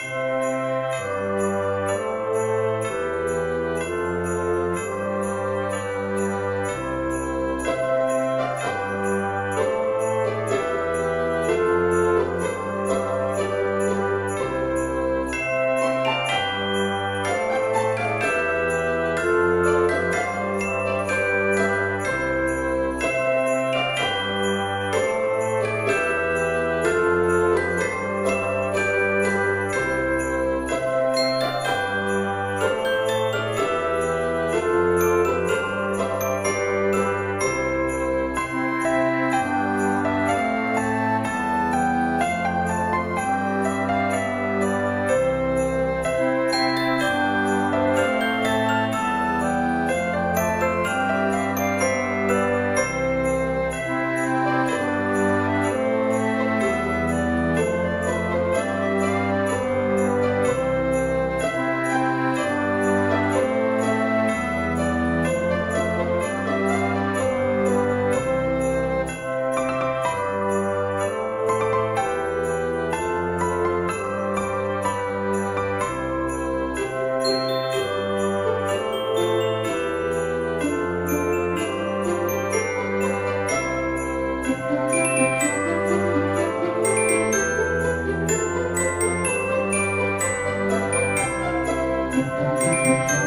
Thank Thank you.